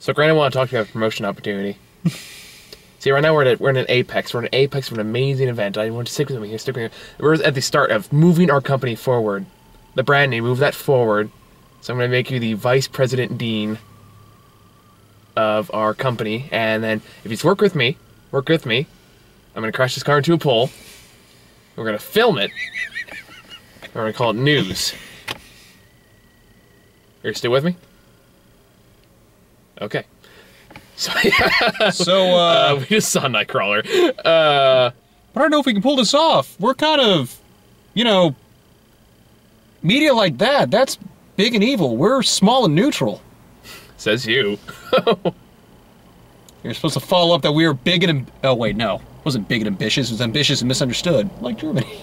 So, Grant, I want to talk to you about a promotion opportunity. See, right now we're at we're in an apex. We're in an apex of an amazing event. I want to stick with me here. Stick with me. We're at the start of moving our company forward. The brand name, move that forward. So I'm going to make you the vice president dean of our company, and then if you work with me, work with me. I'm going to crash this car into a pole. We're going to film it. We're going to call it news. You're still with me? Okay. So, So, uh, uh, we just saw Nightcrawler. Uh, but I don't know if we can pull this off. We're kind of, you know, media like that. That's big and evil. We're small and neutral. says you. You're supposed to follow up that we were big and oh wait, no, it wasn't big and ambitious. It was ambitious and misunderstood, like Germany.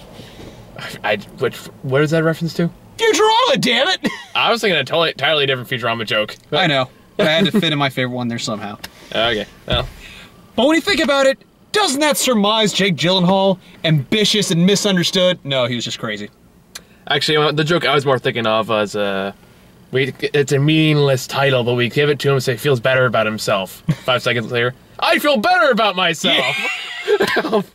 I which what is that reference to? Futurama, damn it! I was thinking a totally entirely different Futurama joke. I know, but I had to fit in my favorite one there somehow. Okay. Well, But when you think about it, doesn't that surmise Jake Gyllenhaal ambitious and misunderstood? No, he was just crazy. actually, uh, the joke I was more thinking of was uh, we it's a meaningless title, but we give it to him so he feels better about himself. Five seconds later, I feel better about myself.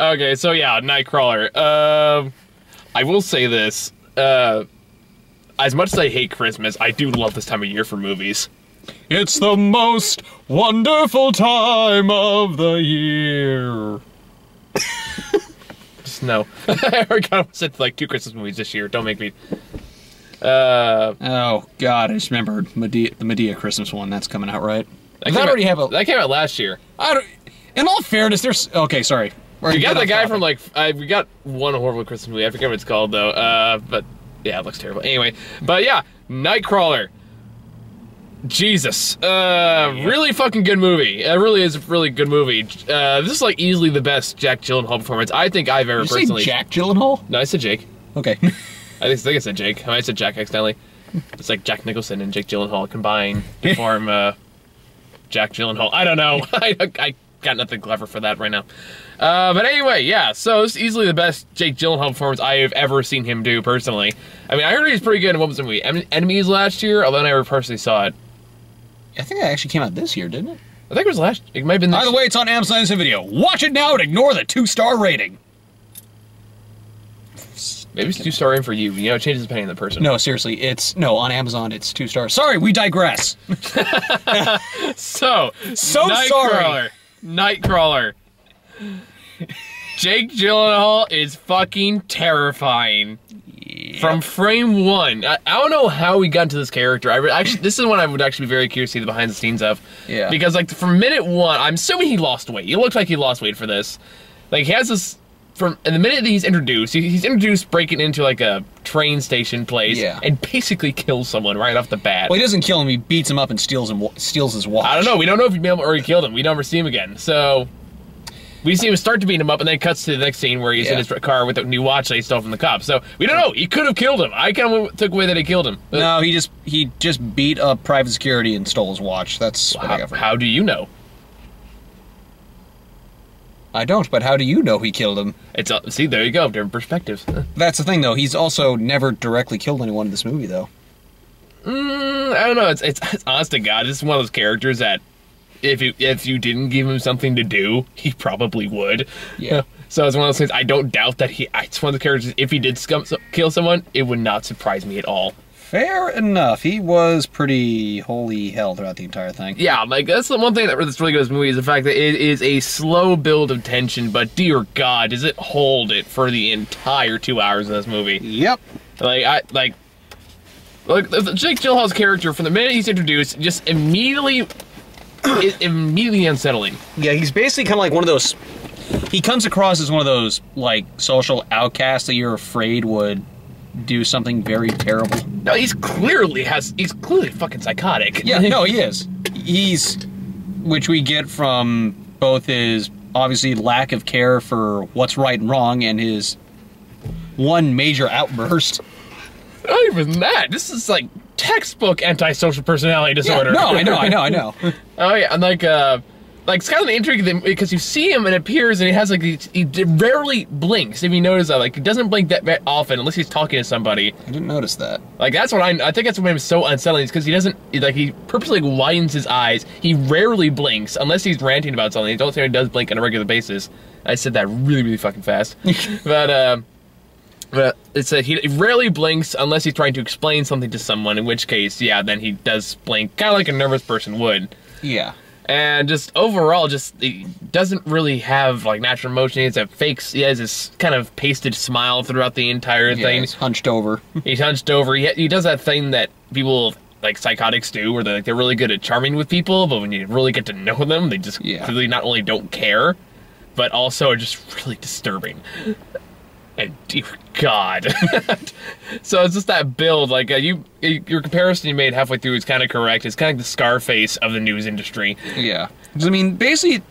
okay, so yeah, Nightcrawler. Um, I will say this. Uh, as much as I hate Christmas, I do love this time of year for movies. It's the most wonderful time of the year. Just no. I already got said like two Christmas movies this year. Don't make me. Uh, Oh God, I just remembered Madea, the Madea Christmas one. That's coming out, right? that Does came that already out, have a? That came out last year. I don't. In all fairness, there's okay. Sorry, We're got the guy topic. from like I, we got one horrible Christmas movie. I forget what it's called though. Uh, but yeah, it looks terrible. Anyway, but yeah, Nightcrawler. Jesus, uh, really fucking good movie. It really is a really good movie. Uh, this is like easily the best Jack Gyllenhaal performance I think I've ever Did you personally. say Jack Gyllenhaal? No, I said Jake. Okay. I think, I said Jake. I said Jack accidentally. It's like Jack Nicholson and Jake Gyllenhaal combined to form uh, Jack Gyllenhaal. I don't know. I, I got nothing clever for that right now. Uh, but anyway, yeah. So it's easily the best Jake Gyllenhaal performance I have ever seen him do personally. I mean, I heard he's pretty good in what was the movie En- Enemies last year, although I never personally saw it. I think that actually came out this year, didn't it? I think it was last. It might have been. This By the way, it's on Amazon Instant Video. Watch it now and ignore the two star rating. maybe it's too star in for you. You know, it changes depending on the person. No, seriously, it's no on Amazon. It's two stars. Sorry, we digress. So, So Nightcrawler. Nightcrawler. Jake Gyllenhaal is fucking terrifying. From frame one, I, I don't know how we got into this character. I actually, this is one I would actually be very curious to see the behind the scenes of. Yeah. Because like from minute one, I'm assuming he lost weight. He looks like he lost weight for this. Like he has this from and the minute that he's introduced, he, he's introduced breaking into like a train station place Yeah. and basically kills someone right off the bat. Well, he doesn't kill him. He beats him up and steals him. Steals his watch. I don't know. We don't know if he already killed him. We never see him again. So we see him start to beat him up, and then it cuts to the next scene where he's in his car with a new watch that he stole from the cops. So we don't know. He could have killed him. I kind of took away that he killed him. But No, he just he just beat up private security and stole his watch. That's what I how, got from. how do you know? I don't. But how do you know he killed him? It's uh, see there you go, different perspectives. That's the thing, though. He's also never directly killed anyone in this movie, though. Mm, I don't know. It's, it's it's honest to God. This is one of those characters that if you if you didn't give him something to do, he probably would. Yeah. So it's one of those things. I don't doubt that he. It's one of the characters. If he did scum, kill someone, it would not surprise me at all. Fair enough. He was pretty holy hell throughout the entire thing. Yeah, like that's the one thing that- that's really good in this movie is the fact that it is a slow build of tension, but dear God, does it hold it for the entire two hours of this movie? Yep. Like I like, like Jake Gyllenhaal's character from the minute he's introduced, just immediately, is immediately unsettling. Yeah, he's basically kind of like one of those. He comes across as one of those like social outcasts that you're afraid would do something very terrible. No, he's clearly has he's clearly fucking psychotic. Yeah, no, he is. He's, which we get from both his obviously lack of care for what's right and wrong and his one major outburst. not even that. This is like textbook antisocial personality Yeah, disorder. no, I know, I know, I know. Oh yeah, and like uh like it's kind of of because you see him and it appears and he has like he, he rarely blinks. If you notice that, like he doesn't blink that often unless he's talking to somebody. I didn't notice that. Like that's what I I think that's what made him so unsettling is because he doesn't like he purposely widens his eyes. He rarely blinks unless he's ranting about something. I don't think he does blink on a regular basis. I said that really really fucking fast, but um. But it's that he rarely blinks unless he's trying to explain something to someone. In which case, yeah, then he does blink, kind of like a nervous person would Yeah. and just overall just he doesn't really have like natural emotion he has a fake he has this kind of pasted smile throughout the entire Yeah, thing he's hunched over. he's hunched over he, he does that thing that people like psychotics do where they're like they're really good at charming with people but when you really get to know them they just Yeah. clearly not only don't care but also are just really disturbing and dear god so it's just that build like uh, you your comparison you made halfway through is kind of correct it's kind of like the scarface of the news industry Yeah. I mean, basically,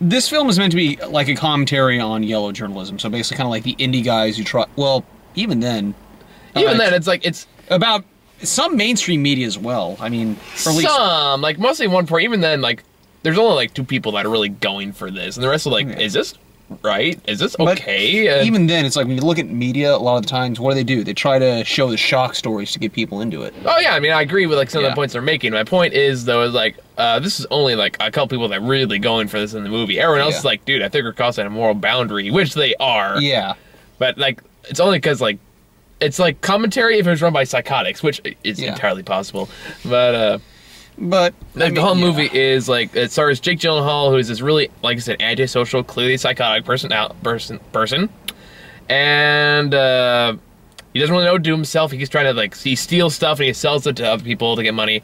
this film is meant to be like a commentary on yellow journalism. So basically, kind of like the indie guys who try. Well, even then, Even uh, then, it's like it's about some mainstream media as well. I mean, or least some like mostly one part. Even then, like there's only like two people that are really going for this, and the rest are like, Yeah. is this right? Is this okay? And- even then, it's like when you look at media, a lot of the times, what do they do? They try to show the shock stories to get people into it. oh yeah, I mean I agree with like some of the points they're making. My point is though is like uh, this is only like a couple people that are really going for this in the movie. Everyone else Yeah. is like, dude, I think we're crossing a moral boundary, which they are. Yeah. But like it's only because like it's like commentary if it was run by psychotics, which is Yeah. entirely possible. But uh But I Like the mean, whole yeah. movie is like it stars Jake Gyllenhaal, who is this really, like I said, antisocial, clearly psychotic person out person person, and uh, he doesn't really know what to do himself. He's trying to like he steals stuff and he sells it to other people to get money,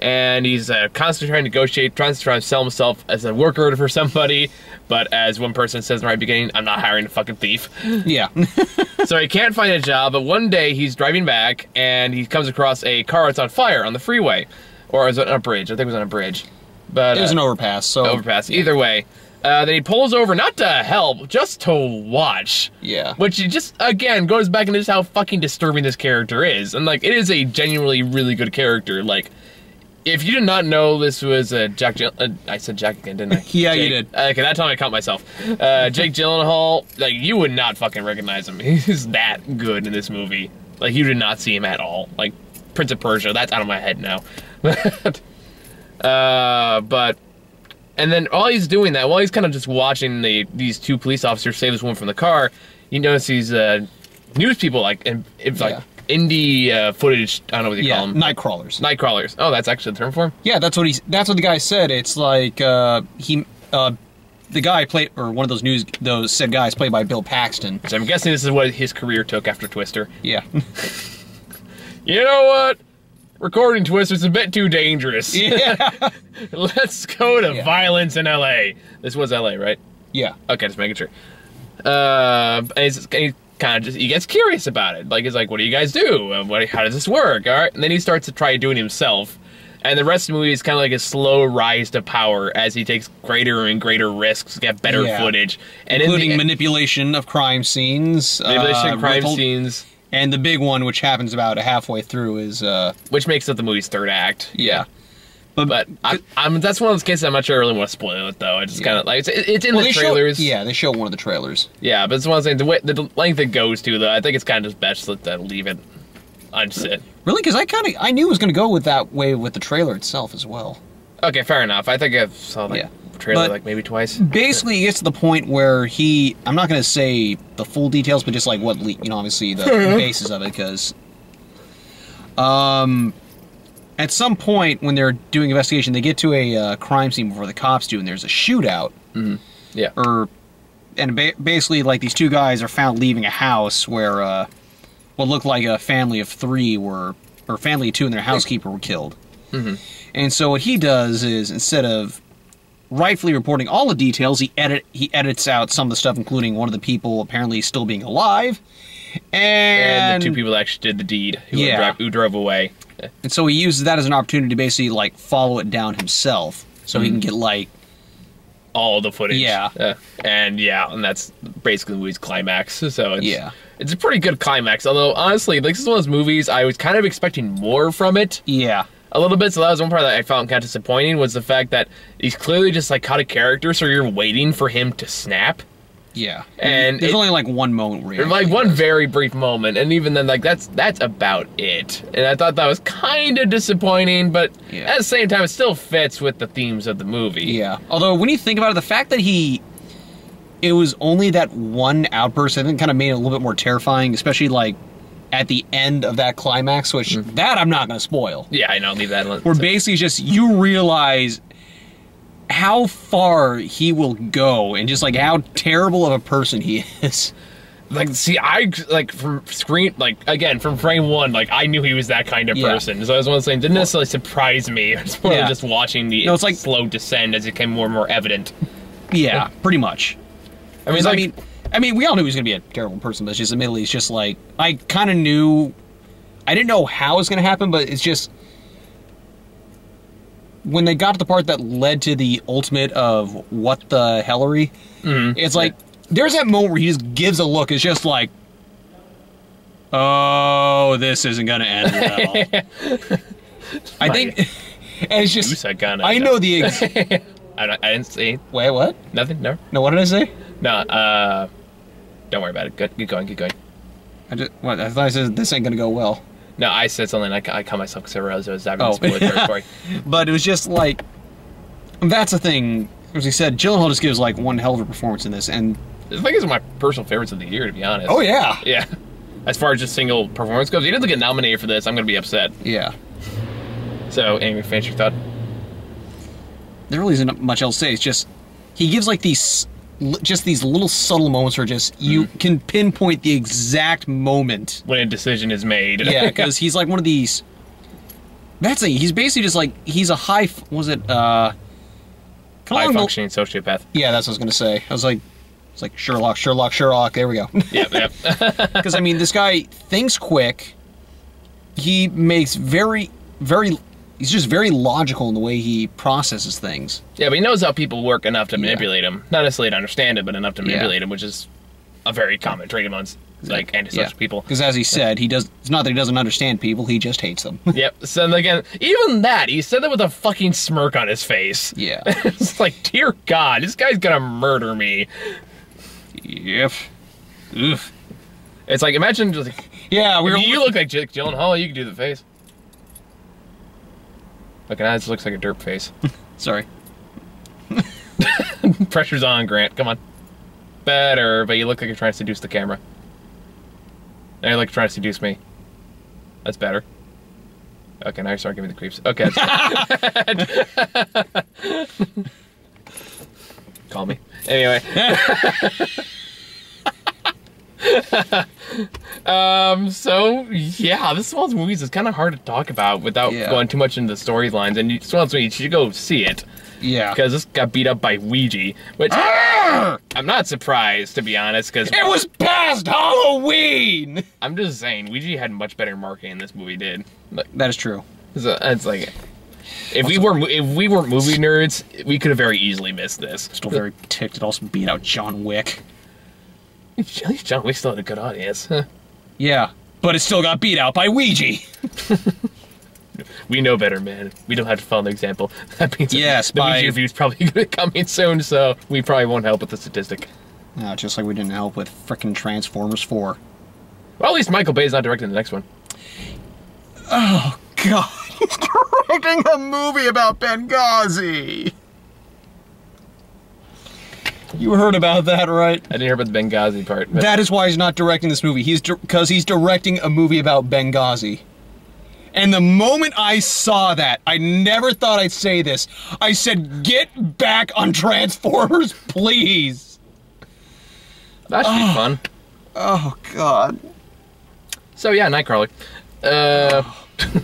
and he's uh, constantly trying to negotiate, trying to try to sell himself as a worker for somebody. But as one person says in the right beginning, I'm not hiring a fucking thief Yeah. so he can't find a job, but one day he's driving back and he comes across a car that's on fire on the freeway. Or is it on a bridge? I think it was on a bridge. But it was uh, an overpass. So overpass. Either way. Uh, then he pulls over not to help, just to watch. Yeah. Which just again goes back into just how fucking disturbing this character is. And like it is a genuinely really good character. Like if you did not know this was uh, Jack, uh, I said Jack again, didn't I? Yeah, you Jake. did. Okay, that time I caught myself. Uh, Jake Gyllenhaal, like you would not fucking recognize him. He's that good in this movie. Like you did not see him at all. Like Prince of Persia, that's out of my head now. uh, but and then while he's doing that, while he's kind of just watching the these two police officers save this woman from the car, you notice these uh, news people like and it's like Yeah. indie uh, footage. I don't know what you yeah, call them. night crawlers. Night crawlers. Oh, that's actually the term for 'em? Yeah, that's what he. That's what the guy said. It's like uh, he, uh, the guy played, or one of those news, those said guys played by Bill Paxton. So I'm guessing this is what his career took after Twister. Yeah, You know what? Recording Twister's a bit too dangerous. yeah, Let's go to Yeah. violence in L.A. This was L.A., right? yeah. Okay, just making sure. Uh, and he's, he kind of just he gets curious about it. Like he's like, "What do you guys do? Uh, what, how does this work?" All right, and then he starts to try doing it himself. And the rest of the movie is kind of like a slow rise to power as he takes greater and greater risks get better Yeah. footage, and Including in the, manipulation of crime scenes, manipulation uh, of crime scenes, and the big one, which happens about halfway through, is uh, which makes up the movie's third act. yeah. But, But I, I'm that's one of those cases I'm not sure I really want to spoil it though. I just Yeah. kind of like it's, it's in well, the trailers. show, yeah, they show one of the trailers. Yeah, but it's one of those things. The, way, the length it goes to, though, I think it's kind of just best to leave it unsit. Really, because I kind of I knew it was going to go with that way with the trailer itself as well. Okay, fair enough. I think I saw that. Yeah. Trailer But- like maybe twice. Basically, it gets to the point where he. I'm not going to say the full details, but just like what you know, obviously the basis of it, because. Um, at some point when they're doing investigation, they get to a uh, crime scene before the cops do, and there's a shootout. Yeah. Or, and ba- basically, like these two guys are found leaving a house where uh, what looked like a family of three were, or family of two and their housekeeper were killed. Mm -hmm. And so what he does is instead of rightfully reporting all the details, he edit he edits out some of the stuff, including one of the people apparently still being alive. And, And, the two people that actually did the deed who, Yeah. drive, who drove away. and so he uses that as an opportunity to basically like follow it down himself, so he can get like All the footage. Yeah. Uh, and yeah, and that's basically the movie's climax. So it's, Yeah. it's a pretty good climax. Although, honestly, like, this is one of those movies I was kind of expecting more from it. yeah, a little bit. So that was one part that I found kind of disappointing was the fact that he's clearly just a character, so you're waiting for him to snap. Yeah, And there's it- only like one moment where Like one does. very brief moment, and even then, like that's that's about it. And I thought that was kind of disappointing, but Yeah. at the same time, it still fits with the themes of the movie. Yeah. Although when you think about it, the fact that he, it was only that one outburst, I think, kind of made it a little bit more terrifying, especially like at the end of that climax, which mm-hmm. that I'm not going to spoil. Yeah, I know. Leave that. alone. Where basically just you realize how far he will go and just like how terrible of a person he is. like see i like from screen like again from frame one like i knew he was that kind of Yeah. person so i was one of things didn't necessarily surprise me it's more Yeah. just watching the No, it's like- slow descend as it became more and more evident Yeah, pretty much. i mean, like, I mean, I mean, we all knew he was going to be a terrible person, but it's just admittedly, it's just like I kind of knew. I didn't know how it was going to happen, but it's just when they got to the part that led to the ultimate of what the hellery. mhm. It's like there's that moment where he just gives a look. It's just like, oh, this isn't going to end well. I think, and it's just. I know the. Ex- I, I didn't say Wait, what? nothing no No, what did I say? no uh don't worry about it good keep going keep going I just. What? I thought I said this ain't going to go well. no i said something like i caught myself because i realized i was diving Oh. spoiler territory But it was just like that's the thing. As he said, Gyllenhaal just gives like one hell of a performance in this, and i think it's my personal favorites of the year to be honest oh yeah, yeah as far as just single performance goes he doesn't get nominated for this i'm gonna be upset yeah. so anyway finish your thought There really isn't much else to say. It's just he gives like these just these little subtle moments where just you can pinpoint the exact moment. when a decision is made. Yeah, because he's like one of these. That's the. He's basically just like he's a high. Was it uh? high functioning sociopath. Yeah, that's what I was gonna say. I was like, it's like Sherlock, Sherlock, Sherlock. There we go. Yep, yep. Because I mean, this guy thinks quick. He makes very, very. He's just very logical in the way he processes things. yeah, but he knows how people work enough to Yeah. manipulate him. Not necessarily to understand it, but enough to Yeah. manipulate him, which is a very common trait amongst like antisocial people. Because as he said, he does. It's not that he doesn't understand people; he just hates them. Yep. So again, even that, he said that with a fucking smirk on his face. yeah. it's like, dear God, this guy's gonna murder me. yep. Oof. It's like imagine just like, Yeah, we were. you look like Jake Gyllenhaal, you can do the face. Okay, now this looks like a derp face. Sorry. Pressure's on, Grant. Come on. Better, but you look like you're trying to seduce the camera. Now you're like trying to seduce me. That's better. Okay, now you're starting to give me the creeps. Okay. Call me. Anyway. um, so yeah, this is one of those movies that's kind of hard to talk about without Yeah. going too much into the storylines, and you, it's one of those movies you should go see it Yeah. because this got beat up by Ouija, which I'm not surprised to be honest, because It was past Halloween. I'm just saying Ouija had much better marketing than this movie did. Like, That is true. it's, it's like if we were if we weren't movie nerds, we could have very easily missed this. Still very ticked. It also beat out John Wick. At least John Wick still had a good audience. Huh. Yeah, but it still got beat out by Ouija. We know better, man. We don't have to follow the example. That means Yes, the by- Ouija review's probably going to come in soon, so we probably won't help with the statistic. Uh, just like we didn't help with frickin' Transformers 4. Well, at least Michael Bay's not directing the next one. Oh, God, he's directing a movie about Benghazi. You heard about that, right? I didn't hear about the Benghazi part. But That is why he's not directing this movie. He's because he's directing a movie about Benghazi. And the moment I saw that, I never thought I'd say this. I said, "Get back on Transformers, please." that should be fun. Oh God. So yeah, Nightcrawler. Uh,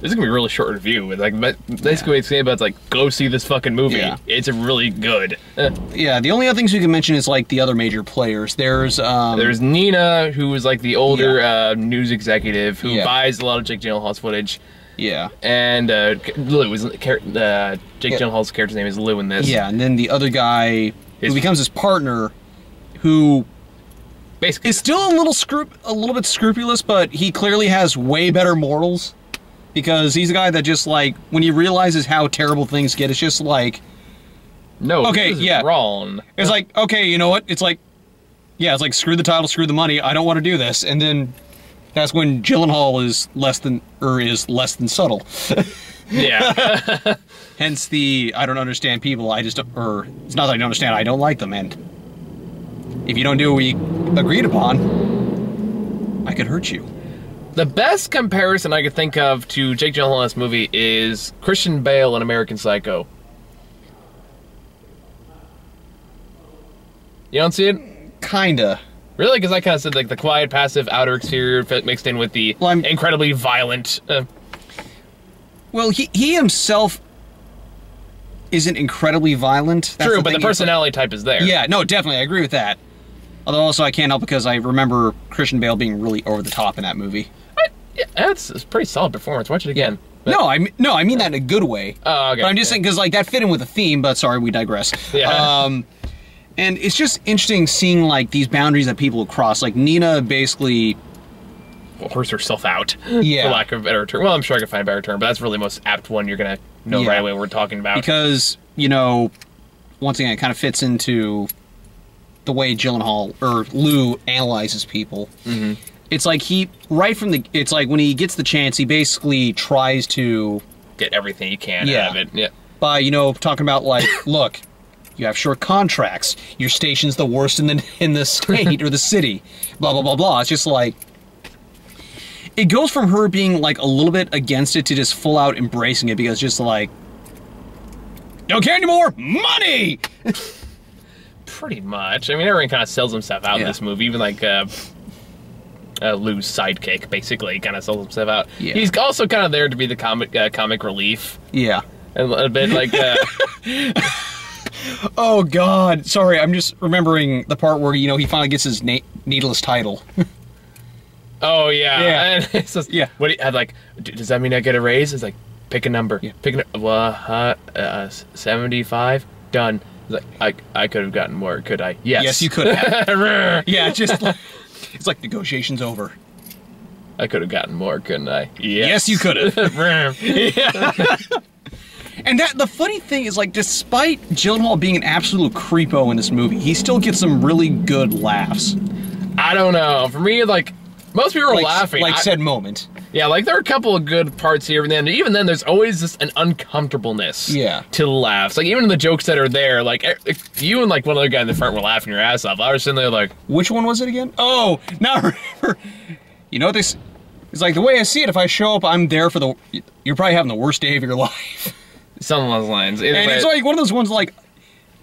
this is gonna be a really short review. Like, basically, what it's saying about it's like, go see this fucking movie. Yeah. It's really good. Yeah, the only other things we can mention is like the other major players. There's um There's Nina, who is like the older uh, news executive who Yeah. buys a lot of Jake Gyllenhaal's footage, yeah. and uh, Lou is uh, Jake Yeah. Gyllenhaal's character's name is Lou in this. Yeah, and then the other guy His- who becomes his partner who basically. is still a little scrup a little bit scrupulous, but he clearly has way better morals. Because he's a guy that just like when he realizes how terrible things get, it's just like No, Okay, yeah. wrong. it's like okay, you know what? It's like yeah, it's like screw the title, screw the money. I don't want to do this, and then that's when Gyllenhaal is less than or is less than subtle. Yeah. Hence the I don't understand people. I just or it's not that I don't understand. I don't like them, and if you don't do what we agreed upon, I could hurt you. The best comparison I could think of to Jake Gyllenhaal in this movie is Christian Bale in American Psycho. You don't see it? Kinda. Really? Because I kind of said like the quiet, passive outer exterior mixed in with the Well, incredibly violent. Uh, Well, he he himself isn't incredibly violent. That's true, but thing. the personality type is there. Yeah, no, definitely, I agree with that. Although also I can't help because I remember Christian Bale being really over the top in that movie. That's it's a pretty solid performance. Watch it again. But- No, I mean, no, I mean that in a good way. Oh, okay. But I'm just yeah. saying because like that fit in with the theme. But sorry, we digress. Yeah. Um, and it's just interesting seeing like these boundaries that people cross. Like Nina basically, horse herself out. Yeah. For lack of a better term. Well, I'm sure I can find a better term, but that's really the most apt one you're gonna know Yeah. right away what we're talking about. because you know, once again, it kind of fits into the way Gyllenhaal or Lou analyzes people. Mm-hmm. It's like he right from the. It's like when he gets the chance, he basically tries to Get everything he can Yeah. out of it. Yeah. by you know talking about like look you have short contracts your station's the worst in the in the state or the city blah blah blah blah it's just like it goes from her being like a little bit against it to just full out embracing it because just like don't care anymore money Pretty much. I mean, everyone kind of sells himself out in this movie. Even like uh, uh, Lou's sidekick, basically, kind of sells himself out. Yeah. He's also kind of there to be the comic uh, comic relief. yeah A little bit like, uh, oh god sorry i'm just remembering the part where you know he finally gets his na- needless title oh yeah, Yeah. And it's just, Yeah. What do you, I'm like? Does that mean I get a raise? It's like, pick a number. Yeah. Pick a nu- well, uh, uh, seventy-five. Done. It's like I, I could have gotten more, could I? Yes. yes you could have yeah just like, it's like negotiations over I could have gotten more, couldn't I? Yes, you could have. And that the funny thing is, like, despite Gyllenhaal being an absolute creepo in this movie, he still gets some really good laughs. I don't know. For me, like most people are Like, laughing. like I- said moment. Yeah, like there are a couple of good parts here and then. Even then, there's always just an uncomfortableness. Yeah. To laughs, like even the jokes that are there, like if you and like one other guy in the front were laughing your ass off. I was sitting there like, Which one was it again? Oh, now remember. You know this? It's like the way I see it. If I show up, I'm there for the. You're probably having the worst day of your life. something of those lines. Either And way- it's like one of those ones, like,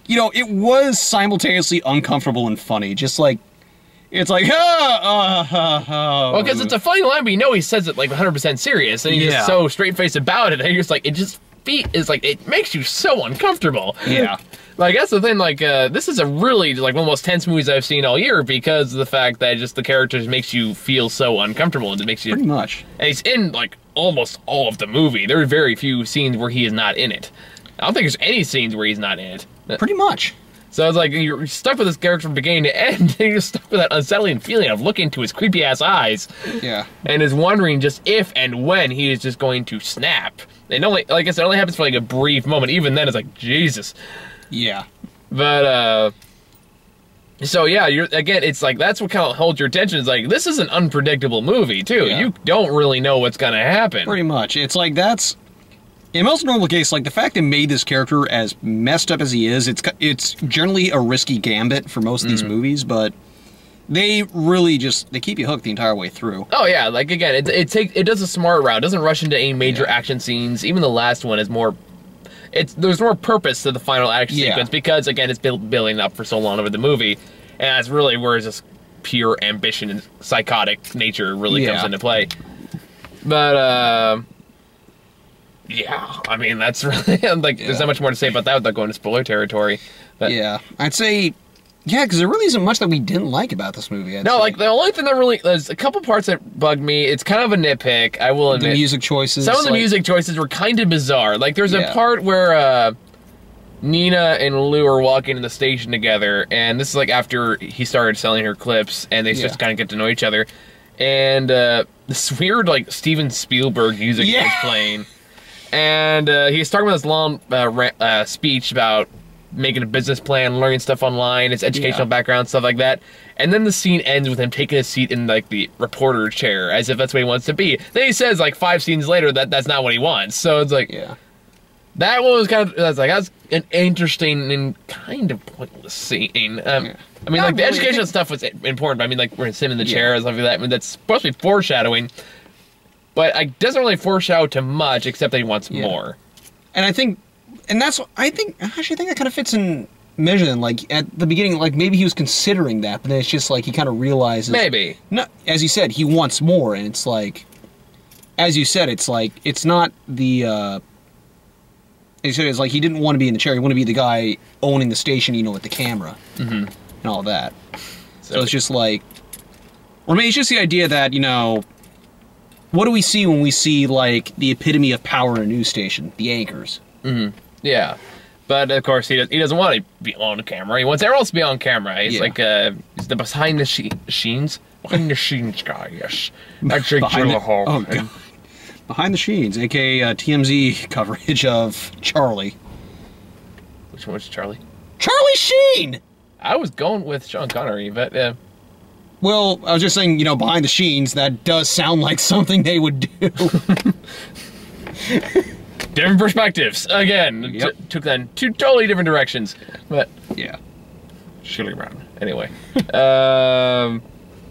you know, it was simultaneously uncomfortable and funny. Just like, it's like, ah, ah, ah, ah. well, because it's a funny line, but you know he says it like 100 percent serious, and he's Yeah. just so straight faced about it. And you're just like, it just feet is like it makes you so uncomfortable. Yeah. Like that's the thing. Like uh, this is a really like one of the most tense movies I've seen all year because of the fact that just the characters makes you feel so uncomfortable and it makes you. Pretty much. And he's in like almost all of the movie. There are very few scenes where he is not in it. I don't think there's any scenes where he's not in it. Pretty much. So it's like you're stuck with this character from beginning to end. And you're stuck with that unsettling feeling of looking into his creepy ass eyes Yeah. and is wondering just if and when he is just going to snap. And only, like I said, it only happens for like a brief moment. Even then, it's like Jesus. Yeah. But uh so yeah, you're again it's like that's what kind of holds your attention is like this is an unpredictable movie too. Yeah. You don't really know what's gonna happen. Pretty much. It's like that's in most normal case, like the fact they made this character as messed up as he is, it's it's generally a risky gambit for most of these movies, but they really just they keep you hooked the entire way through. Oh yeah, like again, it it takes it does a smart route. It doesn't rush into any major Yeah. action scenes. Even the last one is more it's there's more purpose to the final action Yeah. sequence because again it's build, building up for so long over the movie. And that's really where it's just pure ambition and psychotic nature really comes into play. But uh yeah, I mean that's really like there's not much more to say about that without going to spoiler territory. But Yeah, I'd say, yeah, because there really isn't much that we didn't like about this movie. I'd no, say. like the only thing that really there's a couple parts that bugged me. It's kind of a nitpick, I will admit. the music choices. Some of the like- music choices were kind of bizarre. Like there's a Yeah. part where uh, Nina and Lou are walking in the station together, and this is like after he started selling her clips, and they Yeah. just kind of get to know each other. And uh, this weird like Steven Spielberg music Yeah. was playing, and uh, he's talking about this long uh, ra- uh, speech about making a business plan, learning stuff online, his educational Yeah. background, stuff like that. And then the scene ends with him taking a seat in like the reporter chair, as if that's what he wants to be. Then he says like five scenes later that that's not what he wants. So it's like Yeah. that one was kind of that's like that's an interesting and kind of pointless scene. Um, Yeah. I mean, Not like the really, I educational stuff was important. But I mean, like we're sitting in the chair Yeah. and stuff like that. I mean, that's supposed to be foreshadowing, but it doesn't really foreshadow to much except that he wants Yeah. more. and I think, and that's I think actually I think that kind of fits in measure. Then, like at the beginning, like maybe he was considering that, but then it's just like he kind of realizes Maybe. No, as you said, he wants more, and it's like, as you said, it's like it's not the. uh as you said, it's like he didn't want to be in the chair. He wanted to be the guy owning the station, you know, with the camera Mm-hmm. and all that. So, So it's just like, or maybe it's just the idea that you know, what do we see when we see like the epitome of power in a news station? The anchors. yeah. But of course, he, does, he doesn't want to be on camera. He wants everyone else to be on camera. He's Yeah. like uh, he's the behind the she- scenes, behind the scenes guy. Yes, that's Jake Behind the- Gyllenhaal. oh god. Behind the scenes, aka uh, TMZ coverage of Charlie. Which one was Charlie? Charlie Sheen. I was going with Sean Connery, but uh, Well, I was just saying, you know, behind the scenes, that does sound like something they would do. different perspectives again. t- Yep. took that in two totally different directions, but yeah. Shirley Brown. Anyway, um,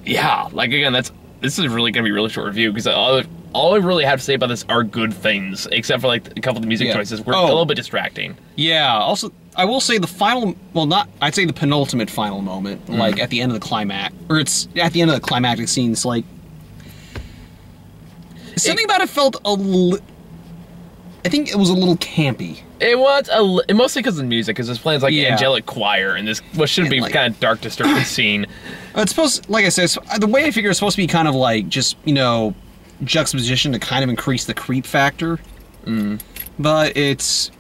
yeah, like again, that's this is really gonna be a really short review because all all I really have to say about this are good things, except for like a couple of the music Yeah. choices were Oh. a little bit distracting. Yeah. Also, I will say the final, well, not, I'd say the penultimate final moment, mm. like at the end of the climax, or it's at the end of the climactic scenes, like, something about it felt a li- I think it was a little campy. It was a mostly because of the music, because this plans like Yeah. angelic choir and this what should And, be like- kind of dark, disturbing scene. It's supposed, like I said, the way I figure it's supposed to be kind of like just you know juxtaposition to kind of increase the creep factor. Mm. But it's,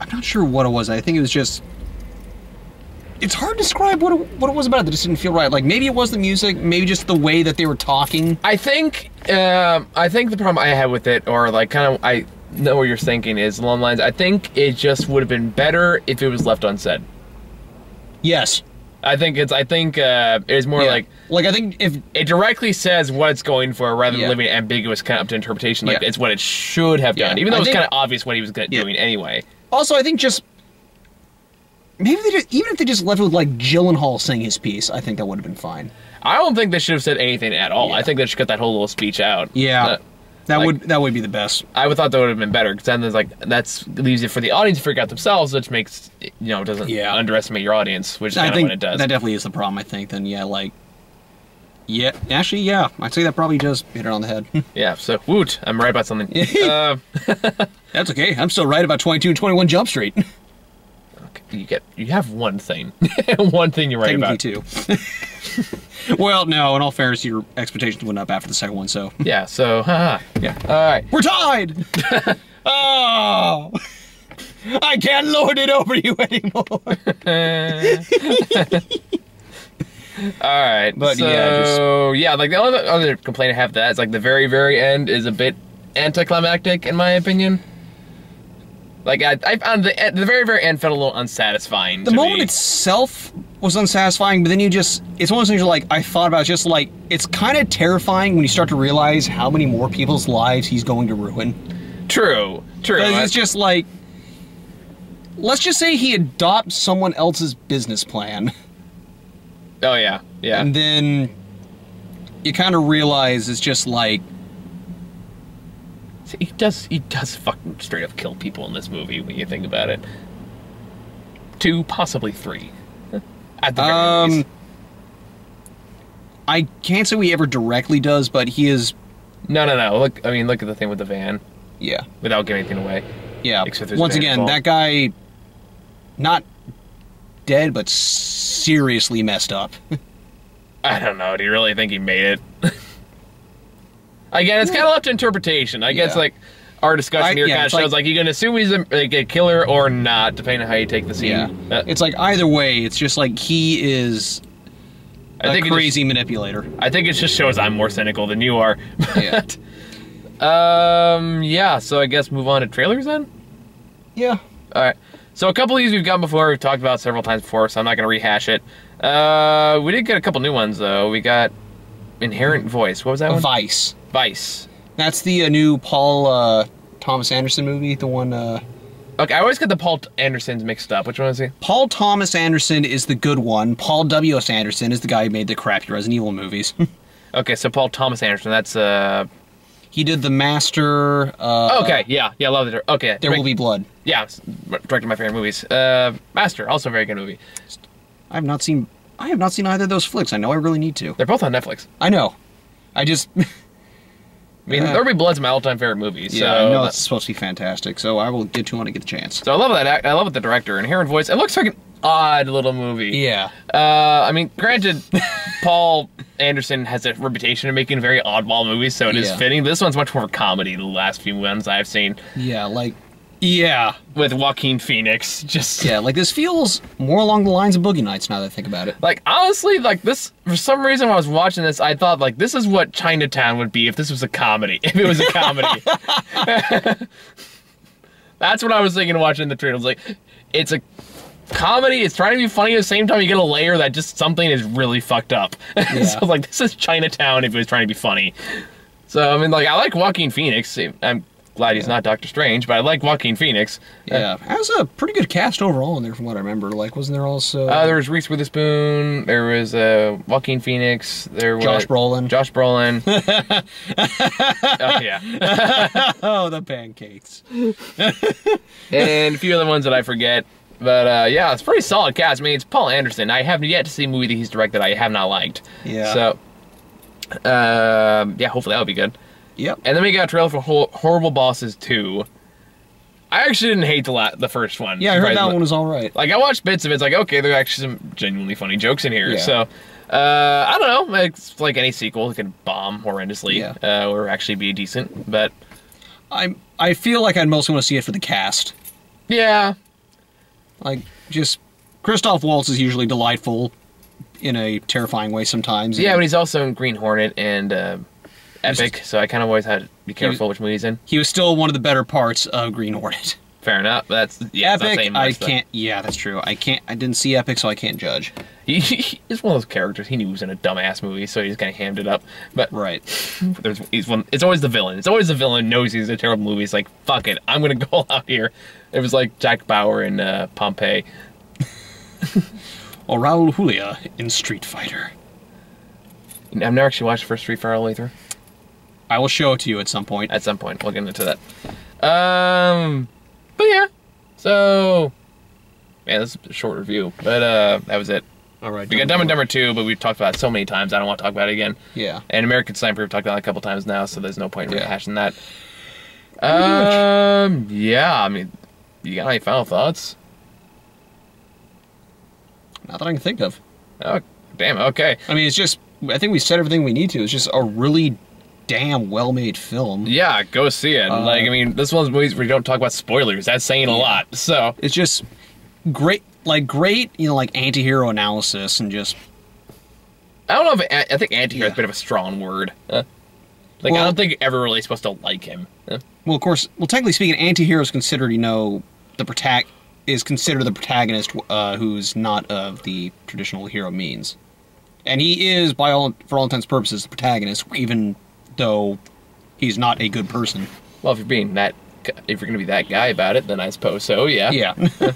I'm not sure what it was. I think it was just. It's hard to describe what it, what it was about it that just didn't feel right. Like maybe it was the music, maybe just the way that they were talking. I think um, I think the problem I had with it, or like kind of I know what you're thinking is along lines. I think it just would have been better if it was left unsaid. Yes. I think it's I think uh, it's more Yeah. like like I think if it directly says what it's going for rather than Yeah. leaving it ambiguous kind of up to interpretation. Like Yeah. it's what it should have done, even though I it's think- kind of obvious what he was doing anyway. also I think just maybe they just, even if they just left it with like Gyllenhaal saying his piece, I think that would have been fine. I don't think they should have said anything at all. I think they should cut that whole little speech out. Yeah. Uh, That Like- would that would be the best. I would thought that would have been better because then there's like that's leaves it for the audience to figure out themselves, which makes you know doesn't Yeah. underestimate your audience, which is I think what it does. that definitely is the problem. I think then yeah, like yeah, actually yeah, I'd say that probably does hit it on the head. yeah. So woot, I'm right about something. uh, That's okay. I'm still right about 22 and 21 Jump Street. You get you have one thing, one thing you're right about. two. well, no. In all fairness, your expectations went up after the second one, so Yeah. So haha. yeah. All right. We're tied. oh, I can't lord it over you anymore. All right, But, so, yeah, yeah, like the only other complaint I have to that is like the very, very end is a bit anticlimactic in my opinion. Like I, I found the at the very, very end felt a little unsatisfying. The moment me. itself was unsatisfying, but then you just, it's one of those things you're like, I thought about just like, it's kind of terrifying when you start to realize how many more people's lives he's going to ruin. true, true. It's just like, let's just say he adopts someone else's business plan, oh yeah, yeah. and then you kind of realize it's just like, See, he does he does fucking straight up kill people in this movie when you think about it. Two, possibly three. At the very um, least. I can't say he ever directly does, but he is, No, no, no. Look, I mean, look at the thing with the van yeah, without giving anything away. yeah. Once again, that guy, not dead, but seriously messed up. I don't know. Do you really think he made it? Again, it's kind of left to interpretation. I guess Yeah. like our discussion I- here yeah, kind of it's like- shows like, you can assume he's a, like a killer or not, depending on how you take the scene. Yeah. Uh, It's like either way, it's just like he is. I I a think it crazy manipulator. I think it just shows I'm more cynical than you are. Yeah. um. Yeah. So I guess move on to trailers then. Yeah. All right. So a couple of these we've gotten before. We've talked about several times before, so I'm not going to rehash it. Uh, we did get a couple new ones though. We got Inherent Voice. What was that one? Vice. Vice. That's the uh, new Paul uh, Thomas Anderson movie. The one. Uh, Okay, I always get the Paul Andersons mixed up. Which one is he? Paul Thomas Anderson is the good one. Paul W. S. Anderson is the guy who made the crappy Resident Evil movies. Okay, so Paul Thomas Anderson. That's uh. he did the Master. Uh, Okay, yeah, yeah, I love it. Okay, There will be blood. Yeah, directed my favorite movies. Uh, Master, also a very good movie. I have not seen. I have not seen either of those flicks. I know I really need to. They're both on Netflix. I know. I just. I mean, Yeah. Will Be Blood's my all-time favorite movie. yeah, so I know it's supposed to be fantastic. So I will get to when I get the chance. So I love that. I love it. The director, Inherent Voice. It looks like an odd little movie. Yeah. Uh, I mean, granted, Paul Anderson has a reputation of making very oddball movies, so it is Yeah. fitting. This one's much more comedy. The last few ones I've seen Yeah. Like. Yeah. with Joaquin Phoenix, just Yeah. Like this feels more along the lines of Boogie Nights now that I think about it. like honestly, like this. For some reason, when I was watching this, I thought like this is what Chinatown would be if this was a comedy. If it was a comedy, that's what I was thinking watching the trailer. I was like, it's a comedy. It's trying to be funny at the same time. You get a layer that just something is really fucked up. so like this is Chinatown if it was trying to be funny. So I mean, like I like Joaquin Phoenix. I'm glad he's not Doctor Strange, but I like Joaquin Phoenix. Yeah. It has a pretty good cast overall in there, from what I remember. Like, wasn't there also Uh, there was Reese Witherspoon. There was uh, Joaquin Phoenix. There was Josh Brolin? Josh Brolin. oh yeah, oh, the pancakes. and a few other ones that I forget. But uh, yeah, it's a pretty solid cast. I mean, it's Paul Anderson. I haven't yet to see a movie that he's directed I have not liked. Yeah. So, um, yeah, hopefully that'll be good. Yep. And then we got a trailer for Hor- Horrible Bosses 2. I actually didn't hate the la- the first one. Yeah, I heard that one was all right. Like I watched bits of it. It's like okay, there are actually some genuinely funny jokes in here. Yeah. So uh, I don't know. It's like any sequel, it could bomb horrendously Yeah. uh, or actually be decent. But I I feel like I'd mostly want to see it for the cast. yeah, Like, just Christoph Waltz is usually delightful in a terrifying way sometimes. yeah, but he's also in Green Hornet and uh, Epic, so I kind of always had to be careful which movie he's in. he was still one of the better parts of Green Hornet. Fair enough. That's yeah. Epic, I much, but can't. Yeah, that's true. I can't. I didn't see Epic, so I can't judge. He, he's one of those characters. He knew he was in a dumbass movie, so he just kind of hammed it up. But Right. there's he's one. It's always the villain. It's always the villain knows he's a terrible movie. It's like fuck it, I'm gonna go out here. It was like Jack Bauer in uh, Pompeii. Or Raul Julia in Street Fighter. I've never actually watched the first Street Fighter all the way through. I will show it to you at some point. At some point, we'll get into that. Um, but yeah. So, man, this is a short review, but uh, that was it. All right. We got Dumb and Dumber 2, but we've talked about it so many times. I don't want to talk about it again. Yeah. And American Sniper, we've talked about it a couple times now, so there's no point in Yeah. rehashing that. Um, yeah, I mean, you got any final thoughts? Not that I can think of. Oh, damn, okay. I mean, it's just. I think we said everything we need to. It's just a really damn well-made film. Yeah, go see it. Uh, like, I mean, this one's movies where you don't talk about spoilers. That's saying a Yeah. lot. So, It's just great, like great, you know, like anti-hero analysis and just I don't know if I think anti-hero is a bit of a strong word. Uh, like, I don't think you're ever really supposed to like him. Uh, well, of course, well, technically speaking, anti-hero is considered, you know, the protag is considered the protagonist uh, who's not of the traditional hero means, and he is, by all for all intents and purposes, the protagonist, even though he's not a good person. well, if you're being that, if you're going to be that guy about it, then I suppose so, yeah. Yeah.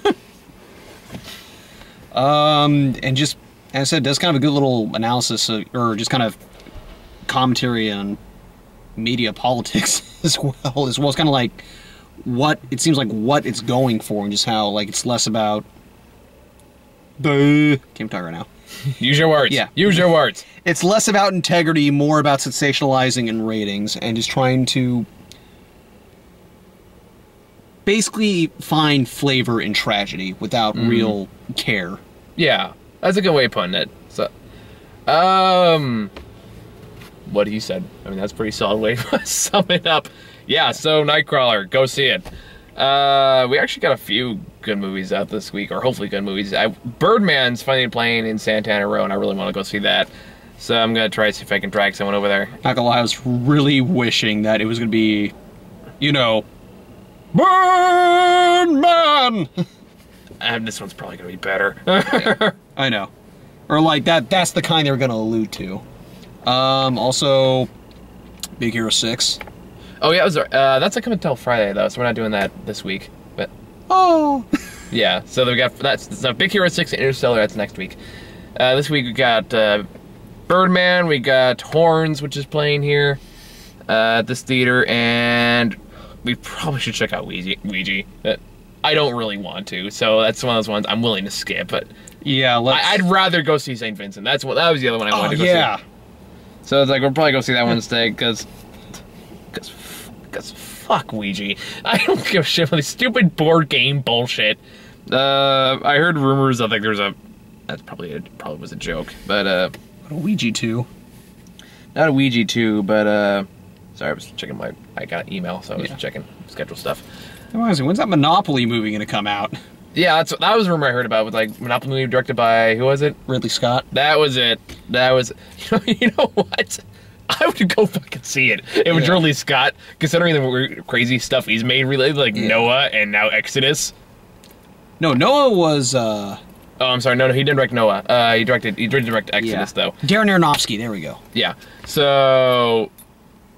um, and just as I said, does kind of a good little analysis, of, or just kind of commentary on media politics as well. As well as kind of like what it seems like what it's going for, and just how like it's less about. Boo. Can't talk right now. Use your words. Yeah. Use your words. It's less about integrity, more about sensationalizing and ratings, and just trying to basically find flavor in tragedy without real care. Yeah, that's a good way of putting it. So, um, what he said. I mean, that's a pretty solid way to sum it up. Yeah. So Nightcrawler, go see it. Uh, we actually got a few good movies out this week, or hopefully good movies. I, Birdman's finally playing in Santana Row, and I really want to go see that. So I'm gonna try to see if I can drag someone over there. Not gonna lie, I was really wishing that it was gonna be, you know, Birdman. And this one's probably gonna be better. I know, or like that. That's the kind they were gonna allude to. Um, also, Big Hero Six. Oh yeah, it was, uh, that's not coming until Friday though, so we're not doing that this week. But Oh, yeah, so we got that's so Big Hero Six Interstellar. That's next week. Uh, this week we got uh, Birdman. We got Horns, which is playing here uh, at this theater, and we probably should check out Ouija. Ouija. But I don't really want to, so that's one of those ones I'm willing to skip. But yeah. Let's. I, I'd rather go see Saint Vincent. That's what that was the other one I oh, wanted to go yeah. see. Yeah. So it's like we'll probably go see that one instead because because because fuck Ouija. I don't give a shit about this stupid board game bullshit. Uh, I heard rumors. I think there's a that's probably a, probably was a joke, but uh, a Ouija two. not a Ouija two, but uh, sorry, I was checking my I got an email, so I was Yeah. checking schedule stuff. Reminds me, when's that Monopoly movie gonna come out? Yeah, that's that was a rumor I heard about with like Monopoly movie directed by who was it? Ridley Scott. That was it. That was you know, you know what? I would go fucking see it. It was Yeah. Ridley Scott, considering the crazy stuff he's made related, like Yeah. Noah and now Exodus. No, Noah was. uh Oh, I'm sorry. No, no, he didn't direct Noah. Uh, he directed. He did direct Exodus, though. Darren Aronofsky. There we go. Yeah. So,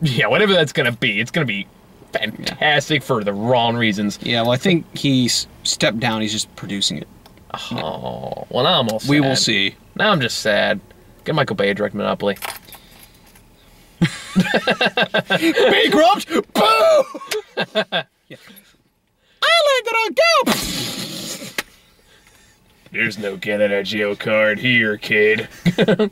yeah, whatever that's gonna be, it's gonna be fantastic for the wrong reasons. Yeah. Well, I think he stepped down. He's just producing it. Oh, well, now I'm all sad. We will see. Now I'm just sad. Get Michael Bay to direct Monopoly. Bankrupt. Boo! I landed on go. There's no getting a Geo card here, kid.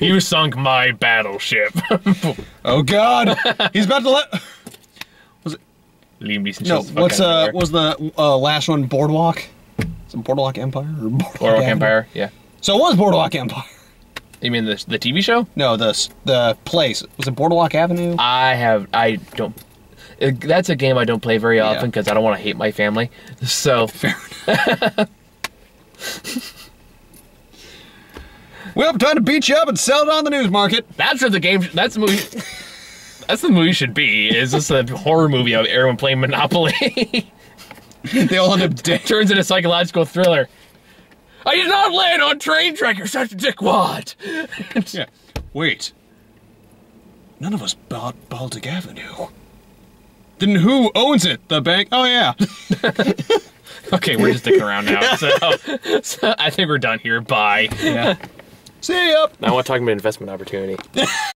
you sunk my battleship. Oh God! He's about to let. Liam Neeson No, shows the fuck what's uh there. was the uh, last one? Boardwalk. Is it Boardwalk Empire or Boardwalk, Boardwalk Avenue? Empire? Yeah. So it was Boardwalk Empire. You mean the the TV show? No, the the place was it Boardwalk Avenue? I have. I don't. uh, That's a game I don't play very often Yeah. because I don't want to hate my family. So Fair enough. well, time to beat you up and sell it on the news market. that's what the game. That's the movie. That's the movie should be. Is this a horror movie of everyone playing Monopoly? they all end up dead. Turns into a psychological thriller. I did not land on train track. You're such a dickwad. Yeah. Wait. None of us bought Baltic Avenue. Then who owns it? The bank? Oh yeah. Okay, we're just sticking around now. So, so I think we're done here. Bye. yeah. See ya. Now I want to talk about investment opportunity.